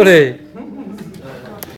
그래.